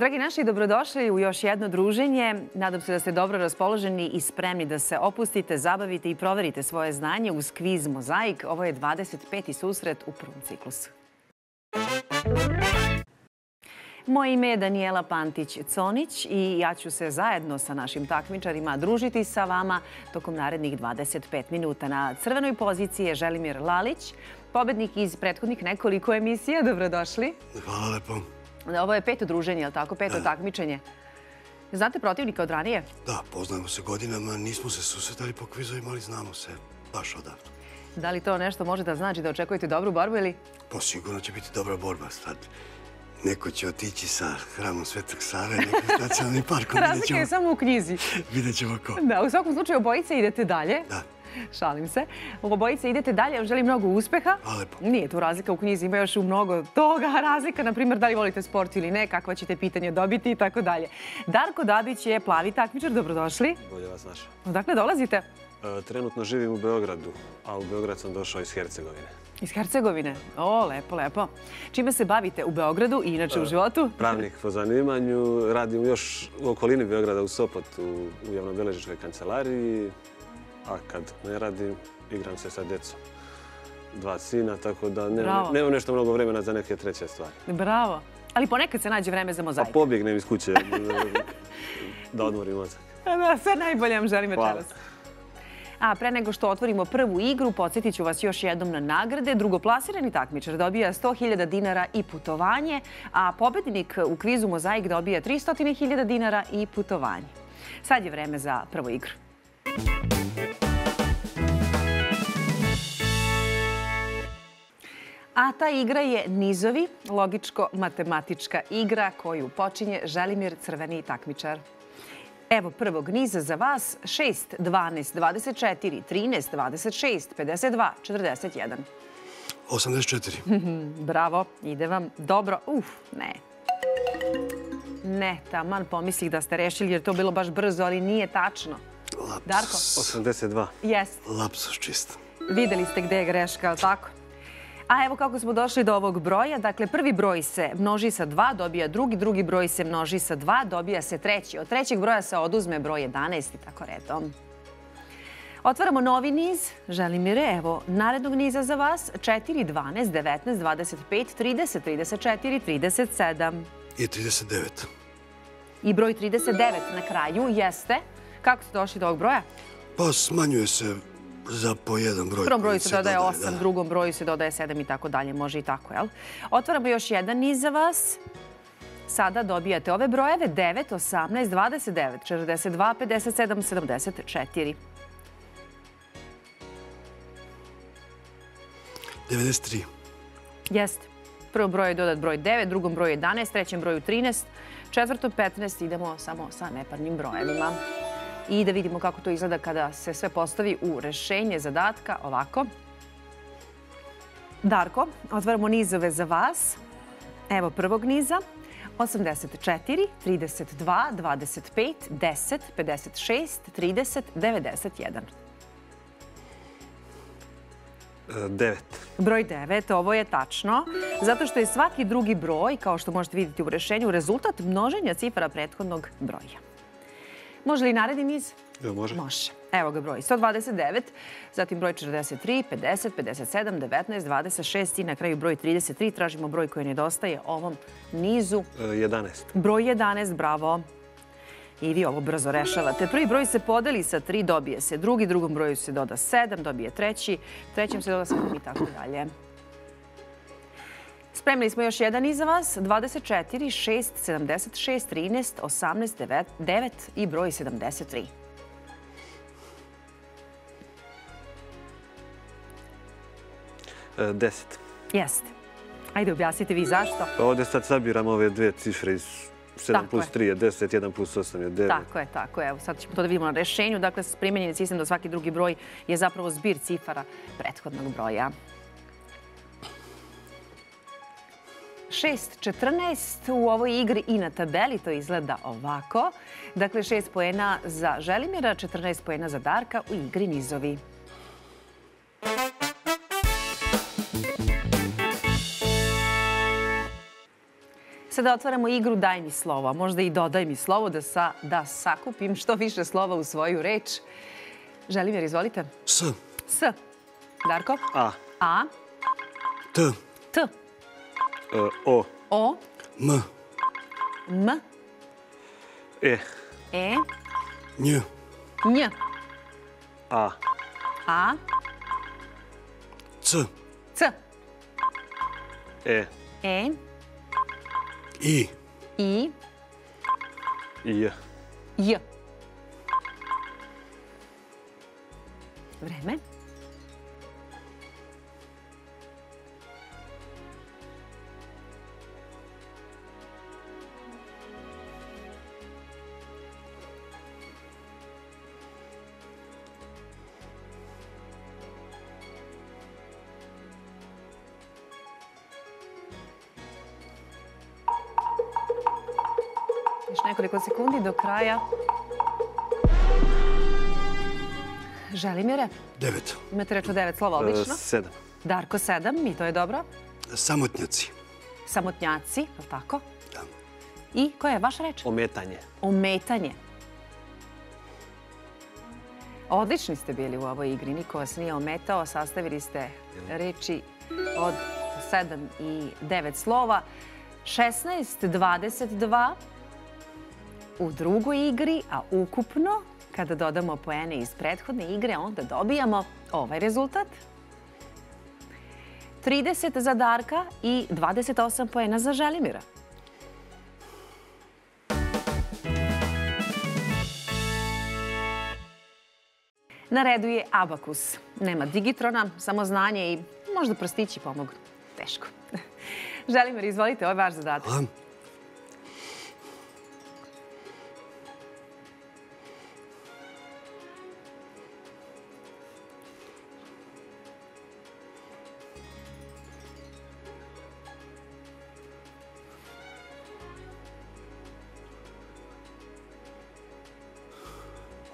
Dragi naši, dobrodošli u još jedno druženje. Nadam se da ste dobro raspoloženi i spremni da se opustite, zabavite i proverite svoje znanje uz kviz Mozaik. Ovo je 25. susret u prvom ciklusu. Moje ime je Daniela Pantić-Conić i ja ću se zajedno sa našim takmičarima družiti sa vama tokom narednih 25 minuta. Na crvenoj poziciji je Želimir Lalić, pobednik iz prethodnih nekoliko emisija. Dobrodošli. Hvala lepo. Ovo je peto druženje, je li tako? Peto takmičenje. Znate protivnika od ranije? Da, poznajemo se godinama. Nismo se susretali po kvizovima, ali znamo se baš odavno. Da li to nešto može da znači da očekujete dobru borbu ili? Pa sigurno će biti dobra borba. Sad neko će otići sa hramom Svetog Save, neko s nacionalnim parkom. Razlika je samo u knjizi. Vidjet ćemo ko. Da, u svakom slučaju obojice idete dalje. Da. Šalim se. U obojice idete dalje, želim mnogo uspeha. Hvala lepo. Nije tu razlika u knjizi, ima još u mnogo toga razlika. Naprimjer, da li volite sport ili ne, kakva ćete pitanje dobiti i tako dalje. Darko Dabić je plavi takmičar, dobrodošli. Bolje vas naša. Odakle dolazite? E, trenutno živim u Beogradu, a u Beograd sam došao iz Hercegovine. Iz Hercegovine? O, lepo, lepo. Čime se bavite u Beogradu i inače u životu? Pravnik po zanimanju. Radim još u okolini Beograda u Sopotu u javnobeležičkoj kancelariji a kad ne radim, igram se sa djecom. Dva sina, tako da nemam nešto mnogo vremena za neke treće stvari. Bravo. Ali ponekad se nađe vreme za mozaik. Pa pobjegnem iz kuće da odmorim mozaik. Da, sve najbolje vam želim večeras. A pre nego što otvorimo prvu igru, podsjetit ću vas još jednom na nagrade. Drugoplasirani takmičar dobija 100.000 dinara i putovanje, a pobednik u kvizu Mozaik dobija 300.000 dinara i putovanje. Sad je vreme za prvu igru. A ta igra je nizovi, logičko-matematička igra koju počinje Želimir Crveni takmičar. Evo prvog niza za vas. 6, 12, 24, 13, 26, 52, 41. 84. Bravo, ide vam dobro. Uf, ne. Ne, taman pomislih da ste rešili jer to bilo baš brzo, ali nije tačno. Darko? 82. Jest. Lapsus čist. Videli ste gde je greška, ali tako? A evo kako smo došli do ovog broja. Dakle, prvi broj se množi sa 2, dobija drugi. Drugi broj se množi sa 2, dobija se treći. Od trećeg broja se oduzme broj 11 i tako redom. Otvaramo novi niz. Želimire, evo, narednog niza za vas. 4, 12, 19, 25, 30, 34, 37. I 39. I broj 39 na kraju jeste. Kako ste došli do ovog broja? Pa smanjuje se za po jedan broj. Prvom broju se dodaje 8, drugom broju se dodaje 7 i tako dalje. Može i tako, jel? Otvaramo još jedan niz za vas. Sada dobijate ove brojeve 9, 18, 29, 42, 57, 74. 93. Jeste. Prvom broju je dodat broj 9, drugom broju 11, trećem broju 13, četvrtom 15. Idemo samo sa neparnim brojevima i da vidimo kako to izgleda kada se sve postavi u rešenje zadatka ovako. Darko, otvaramo nizove za vas. Evo prvog niza. 84, 32, 25, 10, 56, 30, 91. 9. Broj 9, ovo je tačno, zato što je svaki drugi broj, kao što možete vidjeti u rešenju, rezultat množenja cifra prethodnog broja. Može li naredni niz? Evo, može. Može. Evo ga broj. 129, zatim broj 43, 50, 57, 19, 26 i na kraju broj 33. Tražimo broj koji nedostaje ovom nizu. 11. E, broj 11, bravo. I vi ovo brzo rešavate. Prvi broj se podeli sa 3, dobije se drugi, drugom broju se doda 7, dobije treći, trećem se doda 7 i tako dalje. Spremili smo još jedan iza vas. 24, 6, 76, 13, 18, 9 i broj 73. E, deset. Jeste. Ajde, objasnite vi zašto. Pa ovdje sad sabiram ove dve cifre iz 7 plus 3 je 10, 1 plus 8 je 9. Tako je, tako je. Evo, sad ćemo to da vidimo na rešenju. Dakle, primjenjeni sistem da svaki drugi broj je zapravo zbir cifara prethodnog broja. 6-14 u ovoj igri i na tabeli to izgleda ovako. Dakle, 6 pojena za Želimira, 14 pojena za Darka u igri nizovi. Sada otvaramo igru Daj mi slovo, možda i dodaj mi slovo da, sa, da sakupim što više slova u svoju reč. Želimir, izvolite. S, S. Darko? A, A. T, T. e, O, O. M, M. E, E. Nj, Nj. A, A. C, C. E, E. I, I. J, J. Vreme. Nekoliko sekundi do kraja. Želimire, 9. imate reč o devet slova, e, odlično. sedam. Darko, sedam, i to je dobro. Samotnjaci. Samotnjaci, je li tako? Da. I koja je vaša reč? Ometanje. Ometanje. Odlični ste bili u ovoj igri, niko vas nije ometao, sastavili ste reči od 7 i 9 slova. 16-22 u drugoj igri, a ukupno, kada dodamo poene iz prethodne igre, onda dobijamo ovaj rezultat. 30 za Darka i 28 poena za Želimira. Na redu je Abakus. Nema digitrona, samo znanje i možda prstići pomogu. Teško. Želimir, izvolite, ovo je vaš zadatak. Hvala.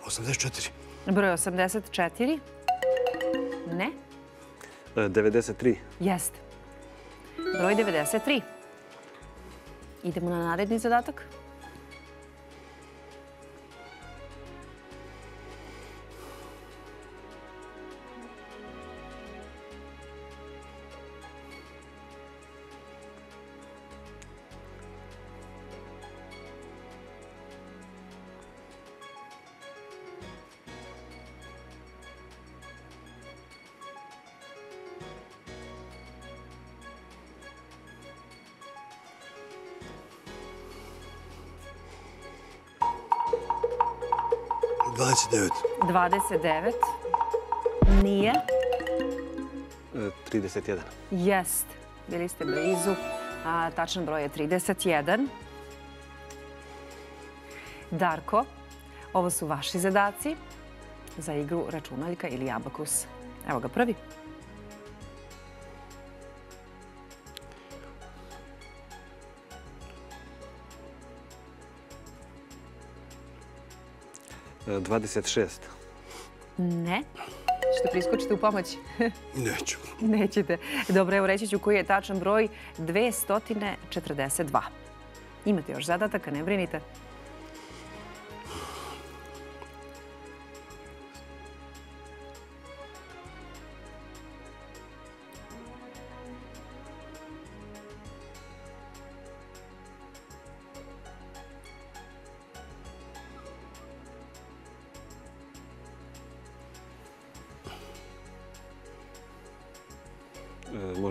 84. Broj 84. Ne. E, 93. Jeste. Broj 93. Idemo na naredni zadatak. Dvadeset devet. 29. Nije. E, 31. Jest. Bili ste blizu. A, tačan broj je 31. Darko, ovo su vaši zadaci za igru računaljka ili abakus. Evo ga prvi. E, 26. Ne. Što priskočite u pomoć? Neću. Nećete. Dobro, evo reći ću koji je tačan broj 242. Imate još zadataka, ne brinite.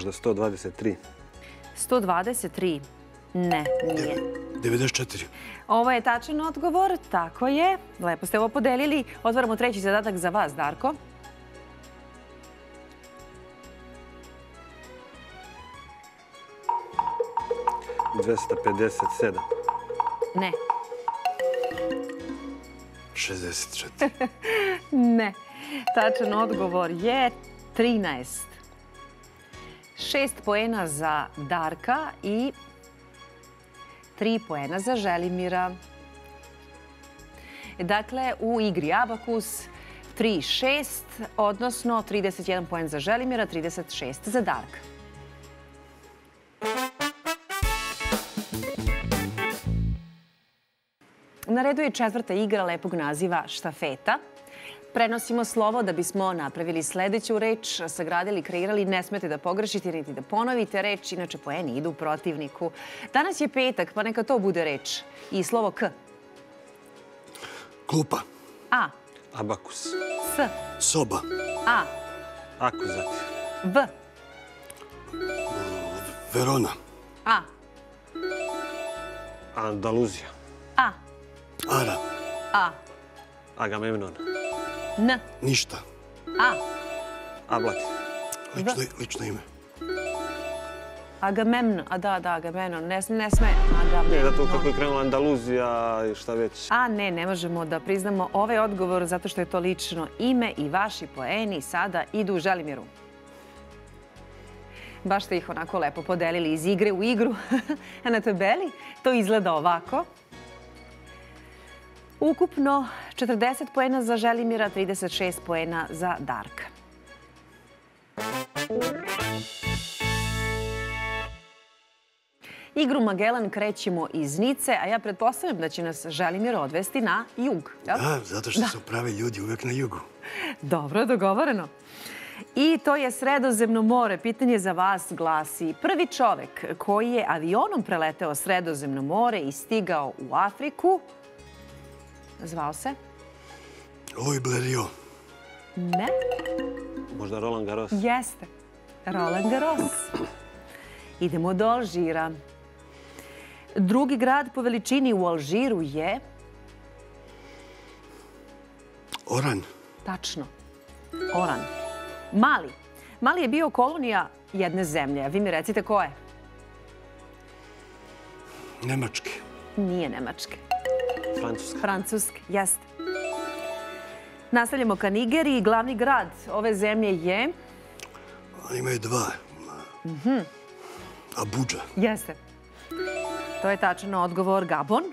Možda 123. 123. Ne, nije. Devedeset četiri. Ovo je tačan odgovor, tako je. Lepo ste ovo podelili. Otvaramo treći zadatak za vas, Darko. Dvesta pedeset sedam. Ne, Šestdeset četiri. ne. Tačan odgovor je 13 šest poena za Darka i tri poena za Želimira. Dakle, u igri Abakus 3-6, odnosno 31 poen za Želimira, 36 za Darka. Na redu je četvrta igra lepog naziva Štafeta. Štafeta. Prenosimo slovo da bismo napravili sledeću reč, sagradili, kreirali. Ne smete da pogrešite niti da ponovite reč, inače poeni idu protivniku. Danas je petak, pa neka to bude reč. I slovo K. Klupa. A. Abakus. S. Soba. A. Akuzat. V. Verona. A. Andaluzija. A. Ara. A. Agamemnon. N. Ništa. A. Ablati. Lično, lično ime. Agamemnon. A da, da, Agamemnon. Ne, ne sme. Agamemnon. Ne, zato kako je krenula Andaluzija i šta već. A ne, ne možemo da priznamo ovaj odgovor zato što je to lično ime i vaši poeni sada idu u Želimiru. Baš ste ih onako lepo podelili iz igre u igru. A na tabeli to izgleda ovako. Ukupno 40 poena za Želimira, 36 poena za Darka. Igru Magellan krećemo iz Nice, a ja pretpostavljam da će nas Želimir odvesti na jug. Da, zato što su pravi ljudi uvek na jugu. Dobro, dogovoreno. I to je Sredozemno more. Pitanje za vas glasi. Prvi čovek koji je avionom preleteo Sredozemno more i stigao u Afriku, zvao se? Oj, Blerio. Ne, Možda Roland Garros. jeste. Roland Garros. Idemo do Alžira. Drugi grad po veličini u Alžiru je... Oran. Tačno. Oran. Mali. Mali je bio kolonija jedne zemlje. Vi mi recite ko je? Nemački. Nije Nemačke. Francuska. Francuske, jeste. Nastavljamo ka Nigeriji. Glavni grad ove zemlje je... Oni imaju dva. Mhm. Abuđa. Jeste. To je tačan odgovor. Gabon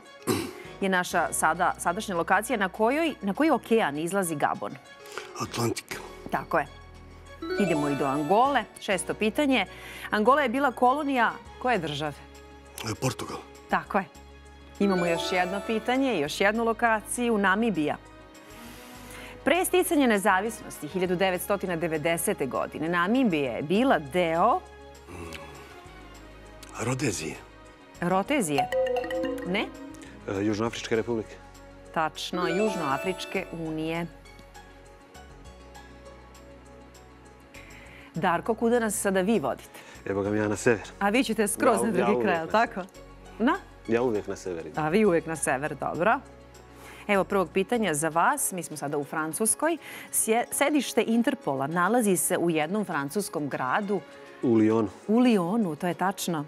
je naša sada, sadašnja lokacija na kojoj, na koji okean izlazi Gabon. Atlantik. Tako je. Idemo i do Angole. Šesto pitanje. Angola je bila kolonija koje države? E, Portugal. Tako je. Imamo još jedno pitanje, još jednu lokaciju, Namibija. Pre sticanja nezavisnosti 1990. godine Namibija je bila deo Rodezije. Rotezije. Ne? E, Južnoafričke republike. Tačno, Južnoafričke unije. Darko, kuda nas sada vi vodite? Evo ga mi ja na sever. A vi ćete skroz Ja- na drugi kraj, je li na tako? Na? Ja uvijek na sever idem. A vi uvijek na sever, dobro. Evo prvog pitanja za vas. Mi smo sada u Francuskoj. Sedište Interpola nalazi se u jednom francuskom gradu, U Lyonu. u Lyonu, to je tačno.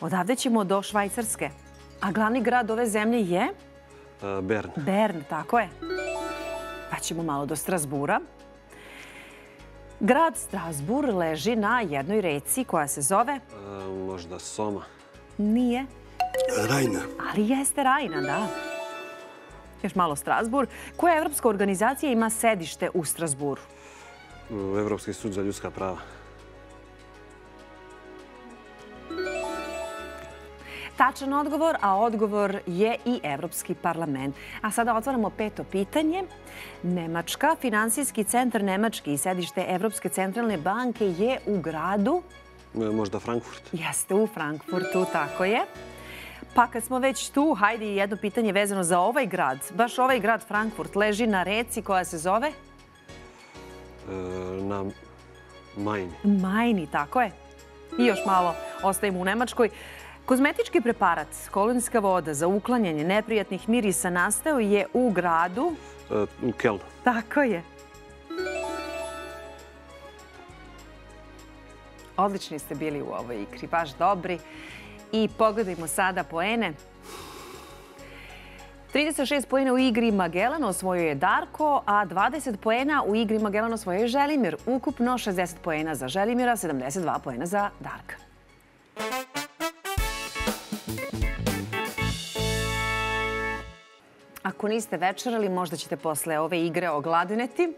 Odavde ćemo do Švajcarske. A glavni grad ove zemlje je E, Bern. Bern, tako je. Pa ćemo malo do Strasbura. Grad Strasbur leži na jednoj reci koja se zove... E, Možda Soma. Nije, Rajna. ali jeste Rajna, da. Još malo Strasbur. Koja evropska organizacija ima sedište u Strasburu? Evropski sud za ljudska prava. Tačan odgovor, a odgovor je i Evropski parlament. A sada otvaramo peto pitanje. Nemačka, finansijski centar Nemački i sedište Evropske centralne banke je u gradu... E, Možda Frankfurt. Jeste u Frankfurtu, tako je. Pa kad smo već tu, hajde i jedno pitanje vezano za ovaj grad. Baš ovaj grad Frankfurt leži na reci koja se zove E, Na Majni. Majni, tako je. I još malo ostajemo u Nemačkoj. Kozmetički preparat, kolonijska voda za uklanjanje neprijatnih mirisa nastao je u gradu... E, U Kelnu. Tako je. Odlični ste bili u ovoj igri, baš dobri. I pogledajmo sada poene. 36 poena u igri Magellan osvojio je Darko, a 20 poena u igri Magellan osvojio je Želimir. Ukupno 60 poena za Želimira, 72 poena za Darka. Ako niste večerali, možda ćete posle ove igre ogladneti.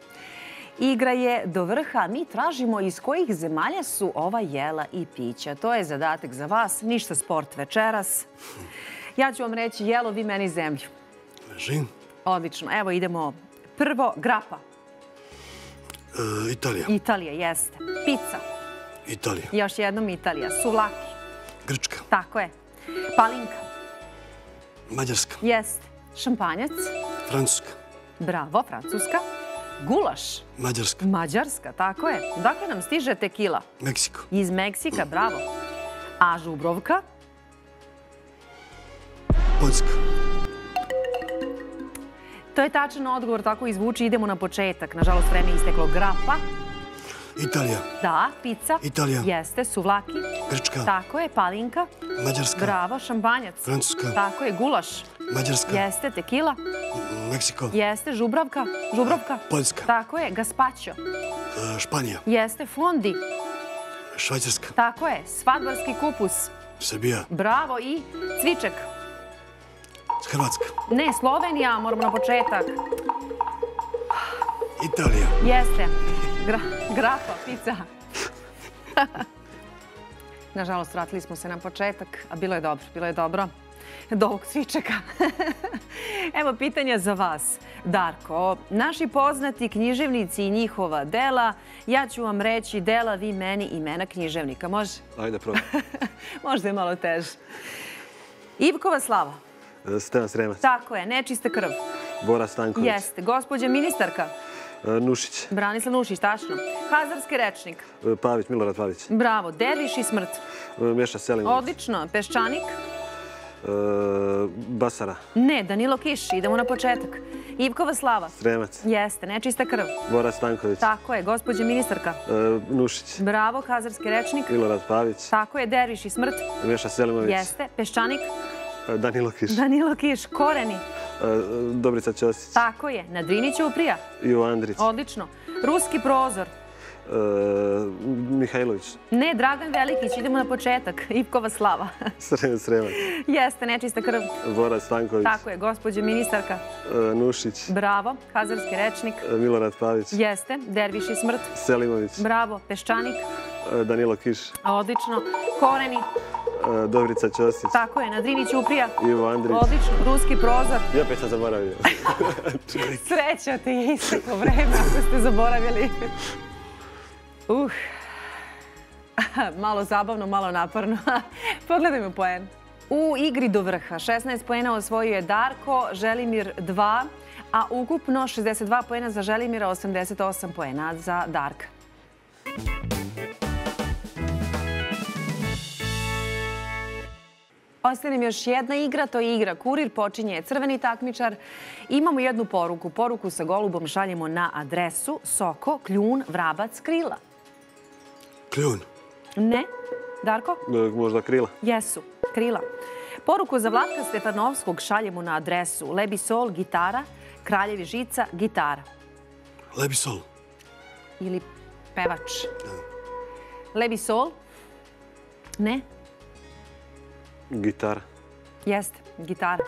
Igra je do vrha, mi tražimo iz kojih zemalja su ova jela i pića. To je zadatak za vas, ništa sport večeras. Ja ću vam reći jelo, vi meni zemlju. Režim. Odlično. Evo idemo. Prvo, grapa. E, Italija. Italija, jeste. Pizza. Italija. Još jednom Italija. Suvlaki. Grčka. Tako je. Palinka. Mađarska. Jeste. Šampanjac. Francuska. Bravo, Francuska. Gulaš. Mađarska. Mađarska, tako je. Dakle nam stiže tekila. Meksiko. Iz Meksika, bravo. A žubrovka? Poljska. To je tačan odgovor, tako izvuči. Idemo na početak. Nažalost, vreme je isteklo. Grapa. Italija. Da, pizza. Italija. Jeste, suvlaki. Grčka. Tako je, palinka. Mađarska. Bravo, šampanjac. Francuska. Tako je, gulaš. Mađarska. Jeste, tekila. Meksiko. Jeste, žubravka. Žubravka. Poljska. Tako je, gazpacho. E, Španija. Jeste, fondi. Švajcarska. Tako je, svadbarski kupus. Srbija. Bravo i cviček. Hrvatska. Ne, Slovenija, moramo na početak. Italija. Jeste. Gra, grapa, pizza. Nažalost, vratili smo se na početak, a bilo je dobro, bilo je dobro do ovog cvičeka. Evo pitanja za vas. Darko, naši poznati književnici i njihova dela, ja ću vam reći dela vi meni imena književnika. Može? Ajde, probaj. Možda je malo teže. Ivkova slava. E, Stevan Sremac. Tako je, nečista krv. Bora Stanković. Jeste. Gospođa ministarka. E, Nušić. Branislav Nušić, tačno. Hazarski rečnik. E, Pavić, Milorad Pavić. Bravo. Derviš i smrt. Meša Selimović. Odlično. Peščanik. E, Basara. Ne, Danilo Kiš. Idemo na početak. Ivkova slava. Sremac. Jeste. Nečista krv. Bora Stanković. Tako je. Gospođa ministarka. E, Nušić. Bravo. Hazarski rečnik. Milorad Pavić. Tako je. Derviš i smrt. Meša Selimović. Jeste. Peščanik. E, Danilo Kiš. Danilo Kiš. Koreni. E, Dobrica Ćosić. Tako je. Na Drini Ćuprija. Ivo Andrić. Odlično. Ruski prozor. E, Mihajlović. Ne, Dragan Velikić. Idemo na početak. Ivkova slava. Sremac. Sremac. Jeste. Nečista krv. Bora Stanković. Tako je. Gospođa ministarka. E, Nušić. Bravo. Hazarski rečnik. E, Milorad Pavić. Jeste. Derviš i smrt. Selimović. Bravo. Peščanik. E, Danilo Kiš. Odlično. Koreni. Dobrica Ćosić. Tako je. Na Drini Ćuprija. Ivo Andrić. Odlično. Ruski prozor. I opet sam zaboravio. Sreća ti je isteklo vreme ako ste zaboravili. Uh. Malo zabavno, malo naporno. Pogledajmo poen. U igri do vrha 16 poena osvojio je Darko, Želimir 2, a ukupno 62 poena za Želimira, 88 poena za Darka. Ostaje nam još jedna igra, to je igra Kurir, počinje crveni takmičar. Imamo jednu poruku. Poruku sa golubom šaljemo na adresu Soko, Kljun, Vrabac, Krila. Kljun. Ne? Darko? E, Možda krila. Jesu. Krila. Poruku za Vlatka Stefanovskog šaljemo na adresu Lebi Sol, gitara, Kraljevi žica, gitara. Lebi sol. Ili pevač. Lebi Sol? Ne? Gitara. Jeste, gitara.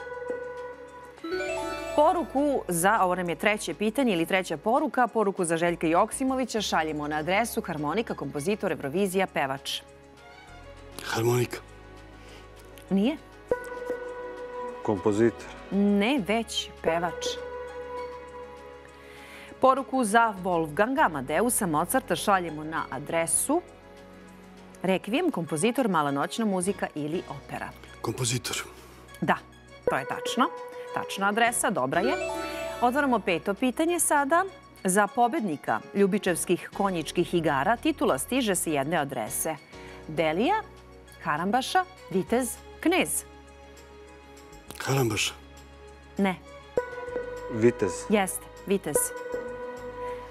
Poruku za, ovo nam je treće pitanje ili treća poruka, poruku za Željka Joksimovića šaljemo na adresu harmonika, kompozitor, Eurovizija, pevač. Harmonika. Nije? Kompozitor. Ne, već pevač. Poruku za Wolfganga Amadeusa Mozarta šaljemo na adresu Rekvijem, kompozitor, mala noćna muzika ili opera. Kompozitor. Da, to je tačno. Tačna adresa, dobra je. Otvaramo peto pitanje sada. Za pobednika Ljubičevskih konjičkih igara titula stiže se jedne adrese. Delija, Harambaša, Vitez, Knez. Harambaša. Ne, Vitez. jeste, Vitez.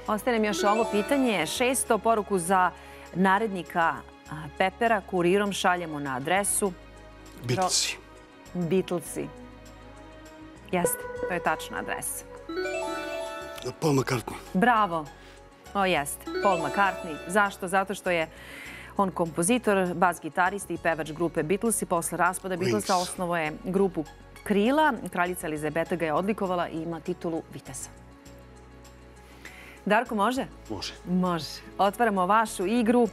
Ostaje nam još ovo pitanje. Šesto poruku za narednika Pepera kurirom šaljemo na adresu Beatlesi. Beatlesi. Jeste, to je tačna adresa. Paul McCartney. Bravo. O, jeste. Paul McCartney. Zašto? Zato što je on kompozitor, bas-gitarist i pevač grupe Beatles i posle raspada Beatlesa osnovo je grupu Krila. Kraljica Elizabeta ga je odlikovala i ima titulu Vitesa. Darko, može? Može. Može. Otvaramo vašu igru.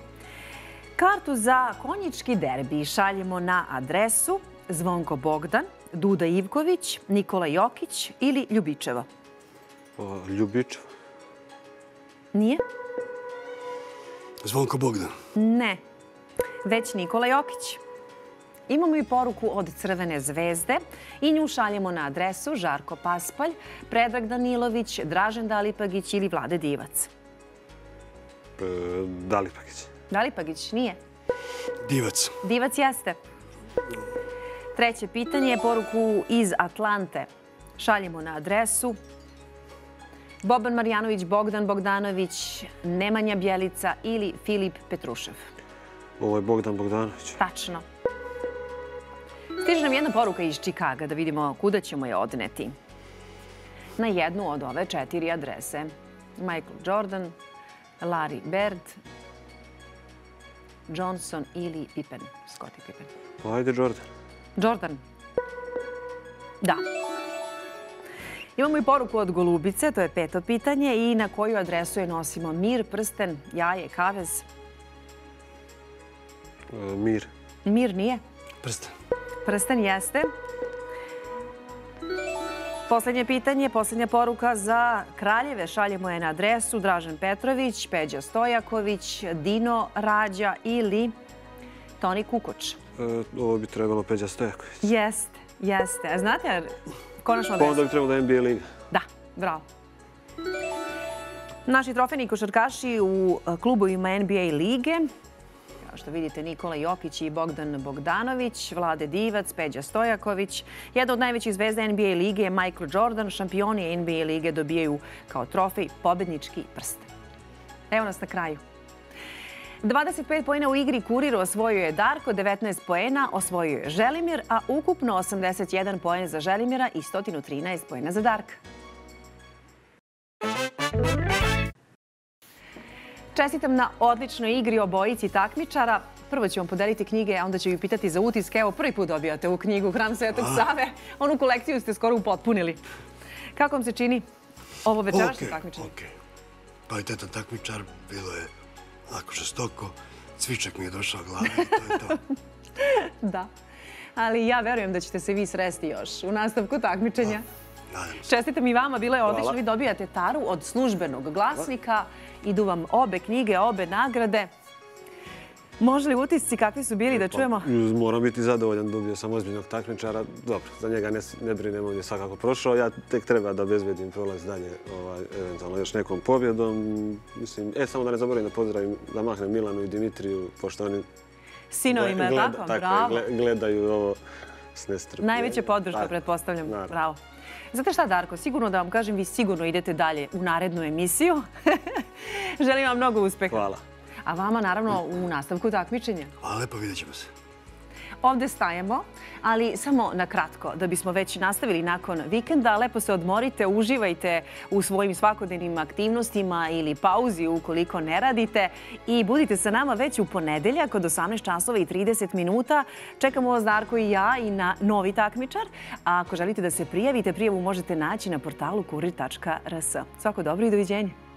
Kartu za konjički derbi šaljemo na adresu Zvonko Bogdan, Duda Ivković, Nikola Jokić ili Ljubičeva? O, Ljubičev. Nije? Zvonko Bogdan. Ne. Već Nikola Jokić. Imamo i poruku od Crvene zvezde i nju šaljemo na adresu Žarko Paspalj, Predrag Danilović, Dražen Dalipagić ili Vlade Divac. E, Dalipagić. Dalipagić nije. Divac. Divac jeste. Treće pitanje je poruku iz Atlante. Šaljemo na adresu Boban Marjanović, Bogdan Bogdanović, Nemanja Bjelica ili Filip Petrušev. Ovo je Bogdan Bogdanović. Tačno. Stiže nam jedna poruka iz Čikaga da vidimo kuda ćemo je odneti. Na jednu od ove četiri adrese. Michael Jordan, Larry Bird, Johnson ili Pippen. Scottie Pippen. Ajde, Jordan. Jordan. Da. Imamo i poruku od Golubice, to je peto pitanje, i na koju adresu je nosimo mir, prsten, jaje, kavez. E, Mir. Mir nije. Prstan. Prsten jeste. Poslednje pitanje, poslednja poruka za Kraljeve. Šaljemo je na adresu Dražen Petrović, Peđa Stojaković, Dino Rađa ili Toni Kukoč. E, Ovo bi trebalo Peđa Stojaković. Jeste, jeste. A znate, konačno Pa onda bi trebalo da NBA liga. Da, bravo. Naši trofejni košarkaši u e, klubovima NBA lige, kao što vidite Nikola Jokić i Bogdan Bogdanović, Vlade Divac, Peđa Stojaković. Jedna od najvećih zvezda NBA lige je Michael Jordan. Šampioni NBA lige dobijaju kao trofej pobednički prst. Evo nas na kraju. 25 pojena u igri Kurir osvojio je Darko, 19 pojena osvojio je Želimir, a ukupno 81 pojen za Želimira i 113 pojena za Darka. Čestitam na odličnoj igri obojici takmičara. Prvo ću vam podeliti knjige, a onda ću ju pitati za utiske. Evo, prvi put dobijate ovu knjigu Hram Svetog Save. Onu kolekciju ste skoro upotpunili. Kako vam se čini ovo večerašnje Okej, takmičenje? okej. Kvalitetan takmičar, bilo je ako žestoko. Cvičak mi je došao glavi i to je to. Da. Ali ja verujem da ćete se vi sresti još u nastavku takmičenja. Nadam se. Čestitam i vama, bilo je odlično. Hvala. Vi dobijate taru od službenog glasnika. Idu vam obe knjige, obe nagrade. Može li utisci kakvi su bili da čujemo? Pa, Moram biti zadovoljan, dobio sam ozbiljnog takmičara. Dobro, za njega ne, ne brinem, on je svakako prošao. Ja tek treba da obezbedim prolaz dalje, ovaj, eventualno još nekom pobjedom. Mislim, e, samo da ne zaboravim da pozdravim, da mahnem Milanu i Dimitriju, pošto oni Sinovima, gleda- tako? tako Bravo. gle- gledaju ovo s nestrpljenjem. Najveća podrška, Tako, pretpostavljam. naravno. Bravo. Znate šta, Darko, sigurno da vam kažem, vi sigurno idete dalje u narednu emisiju. Želim vam mnogo uspeha. Hvala. A vama, naravno, u nastavku takmičenja. Hvala lepo, vidjet ćemo se. Ovde stajemo, ali samo na kratko, da bismo već nastavili nakon vikenda. Lepo se odmorite, uživajte u svojim svakodnevnim aktivnostima ili pauzi ukoliko ne radite. I budite sa nama već u ponedeljak od 18 časova i 30 minuta. Čekamo vas Darko i ja i na novi takmičar. A ako želite da se prijavite, prijavu možete naći na portalu kurir.rs. Svako dobro i doviđenja.